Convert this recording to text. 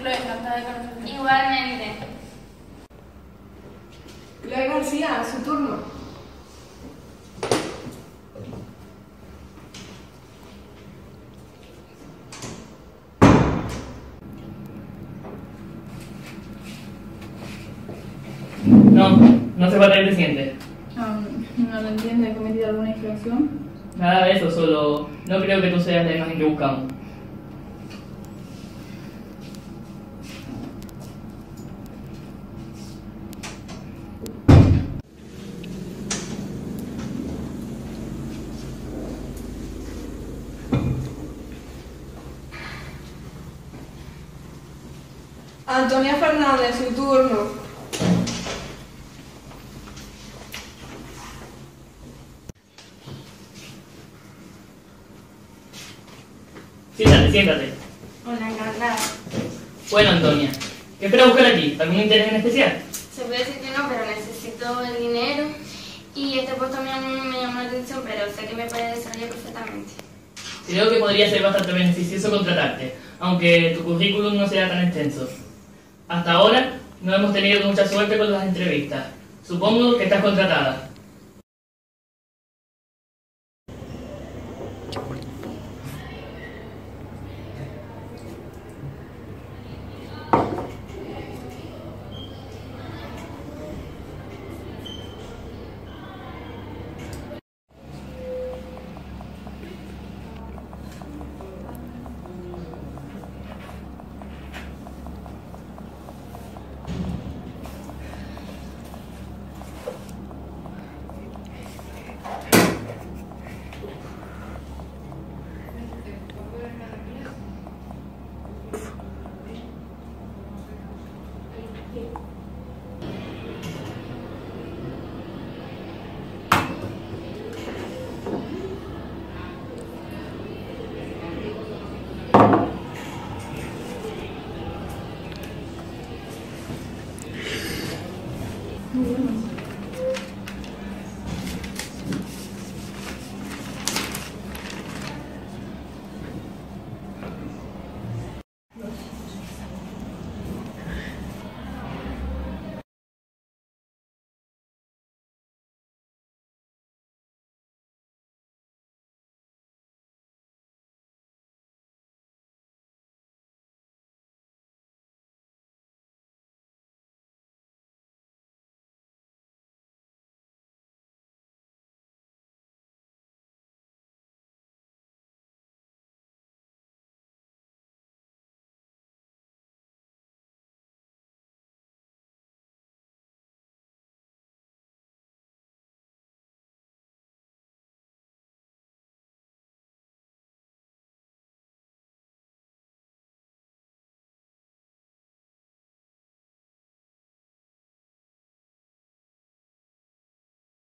Chloe, encantada de conocerte. Igualmente. Chloe García, su turno. No, no se falta que te sientes. Ah, no lo entiendo, he cometido alguna infracción. Nada de eso, solo no creo que tú seas la imagen que buscamos. Antonia Fernández, su turno. Siéntate, siéntate. Hola, encantada. Bueno, Antonia, ¿qué esperas buscar aquí? ¿Algún interés en especial? Se puede decir que no, pero necesito el dinero. Y este puesto a mí me llamó la atención, pero sé que me puede desarrollar perfectamente. Creo que podría ser bastante beneficioso contratarte, aunque tu currículum no sea tan extenso. Hasta ahora no hemos tenido mucha suerte con las entrevistas. Supongo que estás contratada. Muy bueno.